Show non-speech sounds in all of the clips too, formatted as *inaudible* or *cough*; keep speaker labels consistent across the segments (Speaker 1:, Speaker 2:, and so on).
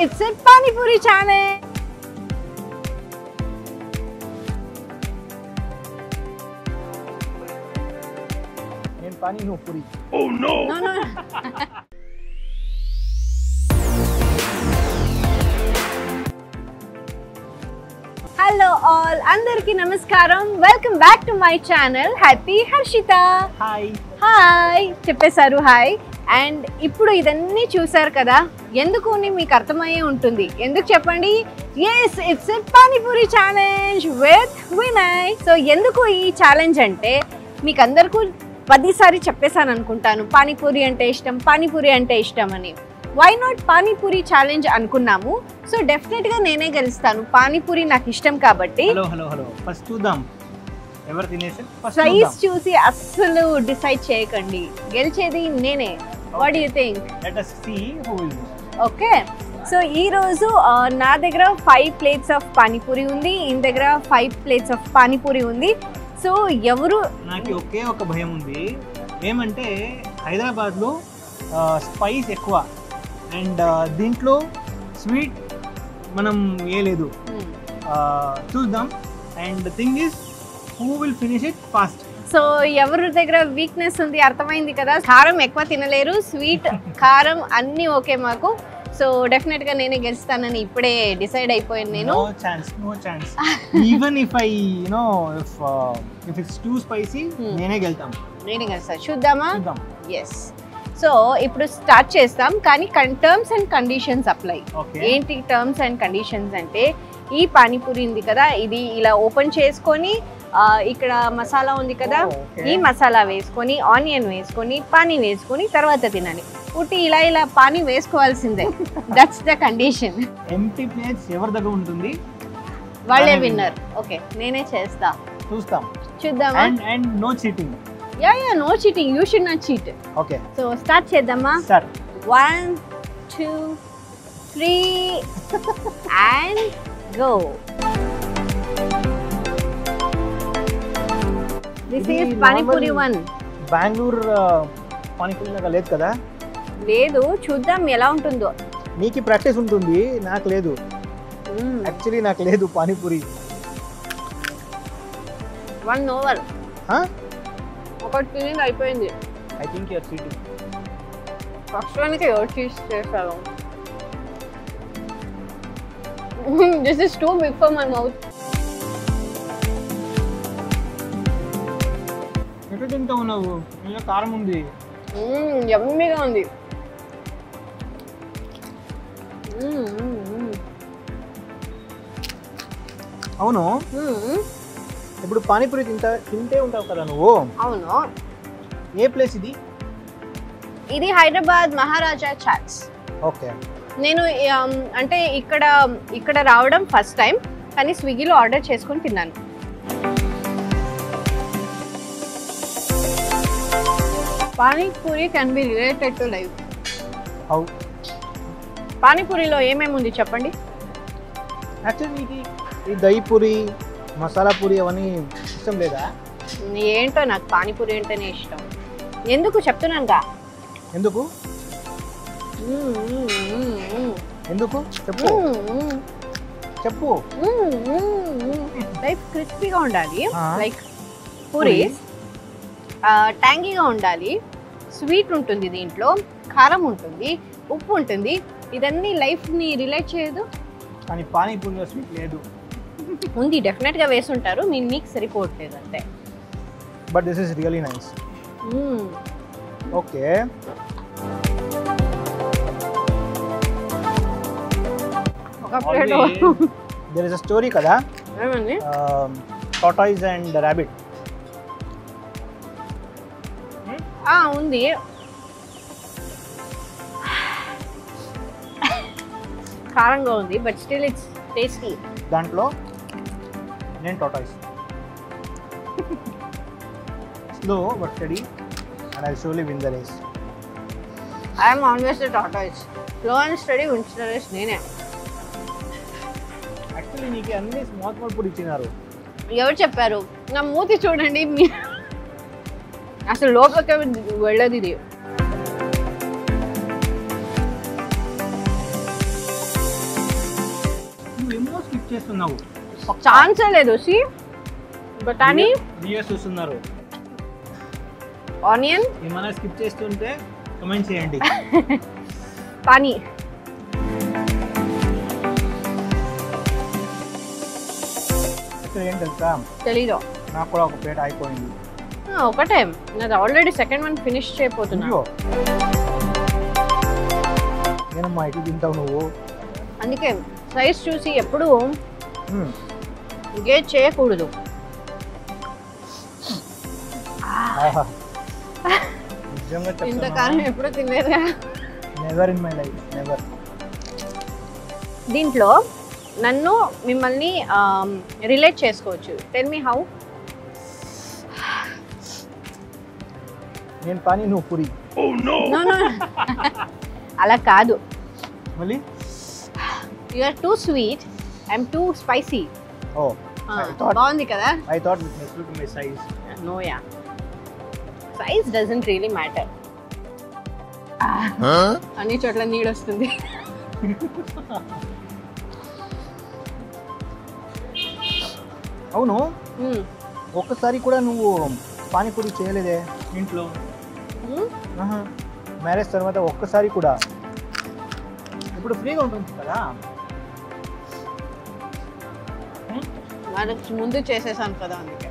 Speaker 1: it's a Pani Puri channel.
Speaker 2: And Pani no Puri.
Speaker 1: Oh no! No, no. *laughs* Hello all అందరికీ నమస్కారం. Welcome back to my channel happy Harshita
Speaker 2: hi
Speaker 1: hi చెప్పేశారు hi and ఇప్పుడు ఇదన్నీ చూసారు కదా ఎందుకు మీకు అర్థమయ్యే ఉంటుంది. ఎందుకు చెప్పండి? Yes it's panipuri challenge with Vinay so ఎందుకు ఈ ఛాలెంజ్ అంటే మీకు అందరికీ పదిసారి చెప్పేశాను అనుకుంటాను. పానీపూరి అంటే ఇష్టం పానీపూరి అంటే ఇష్టం అని. వై నాట్ పానీపూరి ఛాలెంజ్ అనుకున్నాము? సో డెఫినెట్గా నేనే గెలుస్తాను. పానీపూరి నాకు ఇష్టం కాబట్టి
Speaker 2: హలో హలో హలో ఫస్ట్ చూద్దాం. ఎవరు తినేసి? ఫస్ట్
Speaker 1: సైజ్ చూసి అస్సలు డిసైడ్ చేయకండి. గెలిచేది నేనే. What you think
Speaker 2: let us see who will win.
Speaker 1: Okay so ఈ రోజు ఆ, నా దగ్గర ఫైవ్ ప్లేట్స్ ఆఫ్ పానీపూరి ఉంది. ఈయన దగ్గర ఫైవ్ ప్లేట్స్ ఆఫ్ పానీపూరి ఉంది. సో ఎవరు
Speaker 2: నాకు ఒకే ఒక భయం ఉంది. ఏమంటే హైదరాబాద్లో స్పైస్ ఎక్కువ. అండ్ దీంట్లో స్వీట్ మనం వేయలేదు. చూద్దాం. And thing is who will finish it fast
Speaker 1: so ఎవరి దగ్గర వీక్నెస్ ఉంది అర్థమైంది కదా? కారం ఎక్కువ తినలేరు స్వీట్ కారం అన్నీ ఓకే మాకు. సో డెఫినెట్గా నేనే గెలుస్తానని ఇప్పుడే డిసైడ్ అయిపోయాను నేను.
Speaker 2: No chance no chance even if I you know if if it's too spicy. నేనే గెలుతాం
Speaker 1: నేనే గెలుస్తాను చూద్దామా?
Speaker 2: చూద్దాం.
Speaker 1: ఎస్ సో ఇప్పుడు స్టార్ట్ చేస్తాం. కానీ టర్మ్స్ అండ్ కండిషన్స్ అప్లై ఏంటి టర్మ్స్ అండ్ కండిషన్స్ అంటే ఈ పానీపూరి ఉంది కదా ఇది ఇలా ఓపెన్ చేసుకొని ఇక్కడ మసాలా ఉంది కదా
Speaker 2: Oh.
Speaker 1: ఈ మసాలా వేసుకొని ఆనియన్ వేసుకొని పానీ వేసుకొని తర్వాత తినాలి. ఉట్టి ఇలా ఇలా పానీ వేసుకోవాల్సిందే. That's the condition
Speaker 2: empty plates ఎవరి దగ్గర ఉంటుంది?
Speaker 1: వాళ్ళే విన్నర్ ఓకే నేనే చేస్తా.
Speaker 2: చూస్తాం.
Speaker 1: చూద్దామా?
Speaker 2: And and no cheating
Speaker 1: yeah yeah no cheating you should not cheat
Speaker 2: okay
Speaker 1: so start చేద్దామా?
Speaker 2: Start
Speaker 1: two, three, and go. This
Speaker 2: ఇది
Speaker 1: is Panipuri
Speaker 2: normal-
Speaker 1: one.
Speaker 2: Bengaluru panipuri లాగా లేదు కదా?
Speaker 1: లేదు చూద్దాం ఎలా ఉంటుందో.
Speaker 2: నీకు ప్రాక్టీస్ ఉంటుంది నాకు లేదు. యాక్చువల్లీ నాకు లేదు పానీపూరి
Speaker 1: వన్ ఓవర్ ఒకటి తినేది అయిపోయింది.
Speaker 2: I think you're cheating
Speaker 1: first వన్కి ఎవరు చీజ్ చేస్తారు this is too big for my mouth
Speaker 2: ఎక్కడ తింటా ఉన్నావు ఇందులో కారం ఉంది.
Speaker 1: యమ్మీగా ఉంది.
Speaker 2: అవును. ఇప్పుడు పానీపూరి తింటా తింటే ఉంటావు కదా నువ్వు?
Speaker 1: అవును.
Speaker 2: ఏ ప్లేస్ ఇది?
Speaker 1: ఇది హైదరాబాద్ మహారాజా చాట్స్
Speaker 2: ఓకే.
Speaker 1: నేను అంటే ఇక్కడ ఇక్కడ రావడం ఫస్ట్ టైం కానీ స్విగ్గీలో ఆర్డర్ చేసుకొని తిన్నాను. Panipuri can be related to life
Speaker 2: how?
Speaker 1: పానీపూరిలో ఏమేమి ఉంది చెప్పండి?
Speaker 2: యాక్చువల్లీ నీకు ఈ దహి పూరి మసాలా పూరి అవన్నీ ఇష్టం లేదా?
Speaker 1: ఏంటో నాకు పానీపూరి అంటేనే ఇష్టం. ఎందుకు చెప్తున్నానుగా?
Speaker 2: ఎందుకు. ఎందుకు? చెప్పు. చెప్పు.
Speaker 1: లైక్ క్రిస్పీగా ఉండాలి. లైక్ పూరి. ట్యాంగీగా ఉండాలి. స్వీట్ ఉంటుంది దీంట్లో. కారం ఉంటుంది. ఉప్పు ఉంటుంది. ఇదన్నీ లైఫ్ని రిలేట్ చేయదు.
Speaker 2: కానీ పానీపూరిలో స్వీట్ లేదు.
Speaker 1: ఉంది డెఫినెట్గా వేసుంటారు మీ నీకు సరిపోవట్లేదు అంతే.
Speaker 2: But this is really nice. Okay
Speaker 1: ఒక plate
Speaker 2: there is a story కదా?
Speaker 1: ఏమండి?
Speaker 2: టాటాయిస్ అండ్ ర్యాబిట్
Speaker 1: ఆ, ఉంది. *sighs* కారంగా ఉంది బట్ స్టిల్ ఇట్స్ టేస్టీ
Speaker 2: దాంట్లో నేను tortoise slow but steady and I surely win the race
Speaker 1: I'm always the tortoise slow and steady ఉంచుతారేస్ నేనే.
Speaker 2: యాక్చువల్లీ నీకు అన్ని స్మాల్ ఫుడ్ ఇచ్చినారు.
Speaker 1: ఎవరు చెప్పారు? నా మూతి చూడండి మీ- అసలు లోపలికి వెళ్ళదు ఇది.
Speaker 2: స్కిప్ చేస్తున్నావు.
Speaker 1: ఛాన్సే లేదు సి. బటానీ
Speaker 2: వ్యూయర్స్ చూస్తున్నారు.
Speaker 1: ఆనియన్.
Speaker 2: ఏమైనా స్కిప్ చేస్తుంటే కమెంట్ చేయండి. *laughs*
Speaker 1: పానీ.
Speaker 2: ఇక్కడ ఏం తెలుసా?
Speaker 1: తెలీదు.
Speaker 2: నాకు కూడా ఒక ప్లేట్ అయిపోయింది.
Speaker 1: ఒకటే. నాది ఆల్రెడీ సెకండ్ వన్ ఫినిష్ చేయబోతున్నా.
Speaker 2: అయ్యో నేనమ్మా ఇటు తింటావు నువ్వు.
Speaker 1: అందుకే సైజ్ చూసి ఎప్పుడు. గేట్ చేయకూడదు ఇంతకాలం ఎప్పుడు తినలేదుగా
Speaker 2: never in my life never
Speaker 1: దీంట్లో నన్ను మిమ్మల్ని రిలేట్ చేసుకోవచ్చు టెల్ మీ హౌ
Speaker 2: నేను పానీ నువ్వు పురి
Speaker 1: అలా కాదు
Speaker 2: మళ్ళీ
Speaker 1: you are too sweet I'm too spicy
Speaker 2: ఓ
Speaker 1: బాగుంది కదా?
Speaker 2: I thought with next to my size
Speaker 1: no yeah size doesn't really matter అన్ని చోట్ల నీడ్ వస్తుంది.
Speaker 2: అవును. ఒక్కసారి కూడా నువ్వు పానీపూరి చేయలేదే ఇంట్లో. మ్యారేజ్ తర్వాత ఒక్కసారి కూడా? ఇప్పుడు ఫ్రీగా ఉంటుంది కదా?
Speaker 1: మ్యారేజ్ ముందు చేసేసాను కదా అందుకే.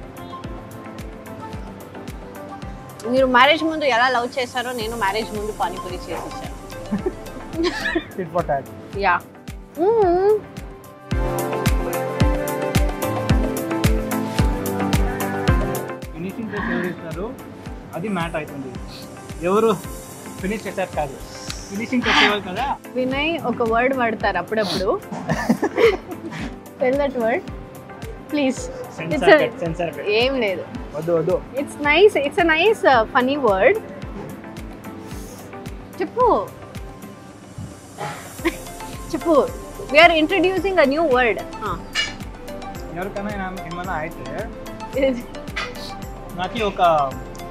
Speaker 1: మీరు మ్యారేజ్ ముందు ఎలా లవ్ చేశారో నేను మ్యారేజ్ ముందు పానీపూరి చేసేసాను. యా.
Speaker 2: ఫినిషింగ్ ఎవరు ఇస్తారు అది మ్యాట్ అవుతుంది. ఎవరు ఫినిష్ చేశారు కాదు. ఫినిషింగ్ ఇవ్వాలి కదా.
Speaker 1: వినయ్ ఒక వర్డ్ వాడతారు అప్పుడప్పుడు. టెల్ దట్ వర్డ్ ప్లీజ్ ఏం లేదు.
Speaker 2: వద్దు వద్దు.
Speaker 1: It's nice it's a nice funny word చెప్పు చెప్పు we're introducing a new word
Speaker 2: ఎవరికైనా ఏమ- ఏమైనా అయితే నాకు ఒక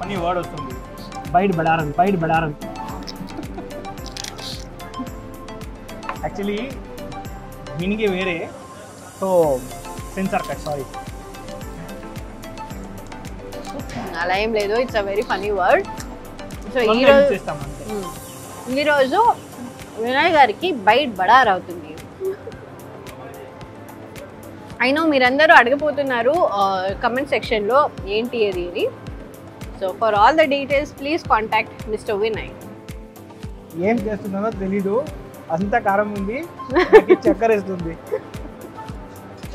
Speaker 2: పని వర్డ్ వస్తుంది. బయట బడారం బయట బడారం యాక్చువల్లీ మీనింగ్ వేరే. సో సెన్సార్ కట్ సారీ
Speaker 1: అలా ఏం లేదు it's a very funny word so ఈరోజు. ఈరోజు వినయ్ గారికి బైట్ బడార్ అవుతుంది. అయినో మీరందరూ అడగపోతున్నారు కమెంట్ సెక్షన్లో ఏంటి అది ఇది. So for all the details please contact mister Vinay
Speaker 2: ఏం చేస్తున్నానో తెలీదు. అంత కారం ఉంది. చక్కెర వేస్తుంది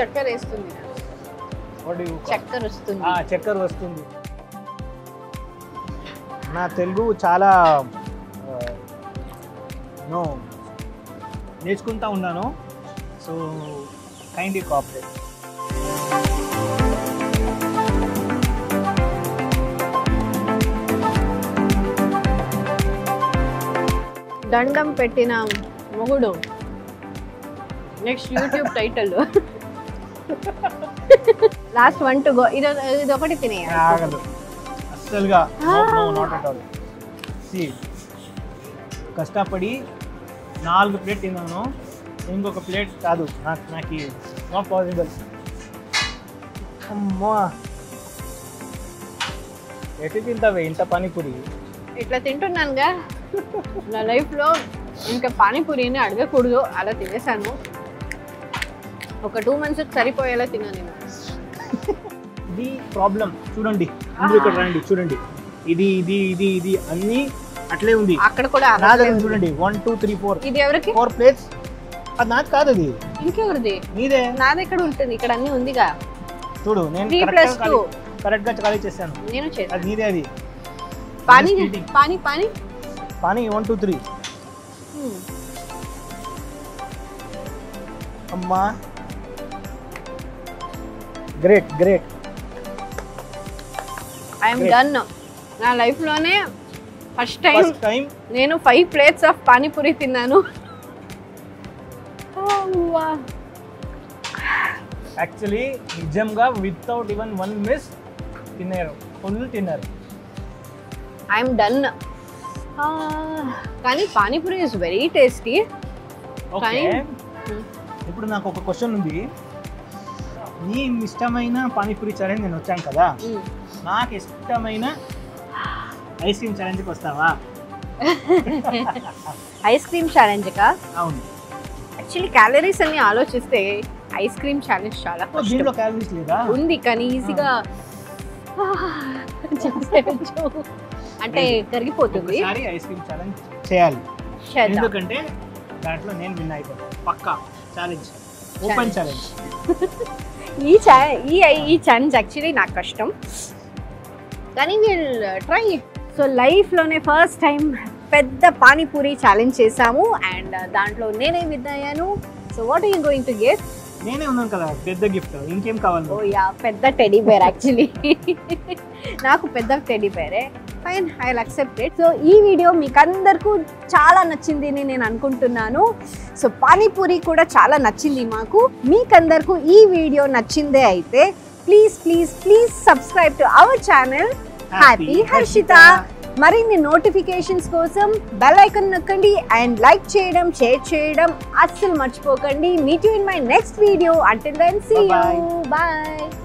Speaker 1: చక్కెర వేస్తుంది? చక్కెర వస్తుంది.
Speaker 2: ఆ, చక్కెర వస్తుంది. నా తెలుగు చాలా నో నేర్చుకుంటా ఉన్నాను. సో కైండ్ కోఆపరేట్
Speaker 1: దండం పెట్టిన మొగుడు. Next YouTube title last one to go ఇది ఇది ఒకటి తినేయాలి
Speaker 2: ఆగదు. అస్సలుగా నాట్ అట్ ఆల్ సి కష్టపడి నాలుగు ప్లేట్ తిన్నాను. ఇంకొక ప్లేట్ కాదు. నాకు నాకు నాట్ పాసిబుల్ అమ్మా. ఎటు తింటావే ఇంత పానీపూరి?
Speaker 1: ఇట్లా తింటున్నానుగా. నా లైఫ్లో ఇంకా పానీపూరిని అడగకూడదు. అలా తినేసాను ఒక టూ మంత్స్కి సరిపోయేలా తిన్నాను నేను.
Speaker 2: ఇది ప్రాబ్లం చూడండి. ఇక్కడ రండి చూడండి. ఇది ఇది ఇది ఇది అన్ని అట్లే ఉంది.
Speaker 1: అక్కడ కూడా
Speaker 2: నా. దగ్గర చూడండి. వన్ టూ త్రీ ఫోర్
Speaker 1: ఇది ఎవరికి?
Speaker 2: ఫోర్ ప్లేట్స్ అది నాకు కాదు అది.
Speaker 1: ఇంకెవరిది?
Speaker 2: నీదే.
Speaker 1: నాది ఎక్కడ ఉంటుంది. ఇక్కడ అన్ని ఉందిగా.
Speaker 2: చూడు నేను
Speaker 1: plus
Speaker 2: ఖాళీ-
Speaker 1: two.
Speaker 2: కరెక్ట్గా ఖాళీ చేశాను.
Speaker 1: నేను
Speaker 2: అది నీదే అది.
Speaker 1: Pani. Pani pani.
Speaker 2: Pani one two three. అమ్మా. Great great
Speaker 1: I'm. డన్ నా లైఫ్లోనే ఫస్ట్ టైం
Speaker 2: టైం
Speaker 1: నేను ఫైవ్ ప్లేట్స్ ఆఫ్ పానీపూరి తిన్నాను.
Speaker 2: యాక్చువల్లీ నిజంగా వితౌట్ ఈవెన్ వన్ మిస్ తిన్నారు. ఫుల్ తిన్నారు.
Speaker 1: ఐఎమ్ డన్ కానీ పానీపూరి ఇస్ వెరీ టేస్టీ.
Speaker 2: ఇప్పుడు నాకు ఒక క్వశ్చన్ ఉంది. నీ ఇష్టమైన పానీపూరి ఛాలెంజ్ నేను వచ్చాను కదా. నాకు ఇష్టమైన ఐస్ క్రీమ్ ఛాలెంజ్కి వస్తావా?
Speaker 1: ఐస్ క్రీమ్ ఛాలెంజ్ కా?
Speaker 2: అవును.
Speaker 1: యాక్చువల్లీ క్యాలరీస్ అన్ని ఆలోచిస్తే ఐస్ క్రీమ్ ఛాలెంజ్ చాలా
Speaker 2: దీంట్లో క్యాలరీస్ లేదా?
Speaker 1: ఉంది కానీ ఈజీగా. *laughs* అంటే కరిగిపోతుంది.
Speaker 2: ఐస్ క్రీమ్ ఛాలెంజ్ చేయాలి. ఎందుకంటే దాంట్లో నేను విన్ అయిపోతాను. పక్కా. ఛాలెంజ్ ఓపెన్ ఛాలెంజ్
Speaker 1: ఈ చా ఈ ఈ ఛాలెంజ్ యాక్చువల్లీ నాకు కష్టం. కానీ విల్ ట్రై సో లైఫ్లోనే ఫస్ట్ టైం పెద్ద పానీపూరి ఛాలెంజ్ చేసాము. అండ్ uh, దాంట్లో నేనే విన్ అయ్యాను. So what you going to get
Speaker 2: నేనే ఉన్నాను కదా పెద్ద గిఫ్ట్ ఇంకేం కావాలి?
Speaker 1: ఓ యా పెద్ద టెడీ బేర్ యాక్చువల్లీ నాకు పెద్ద teddy బేరే fine I accept it so ఈ వీడియో మీకు అందరికీ చాలా నచ్చింది అని నేను అనుకుంటున్నాను. సో పానీపూరి కూడా చాలా నచ్చింది మాకు. మీకందరికీ ఈ వీడియో నచ్చిందే అయితే please please please subscribe to our channel happy Harshita మరిన్ని నోటిఫికేషన్స్ కోసం బెల్ ఐకాన్ నొక్కండి అండ్ లైక్ చేయడం షేర్ చేయడం అస్సలు మర్చిపోకండి. Meet you in my next video. Until then see you. Bye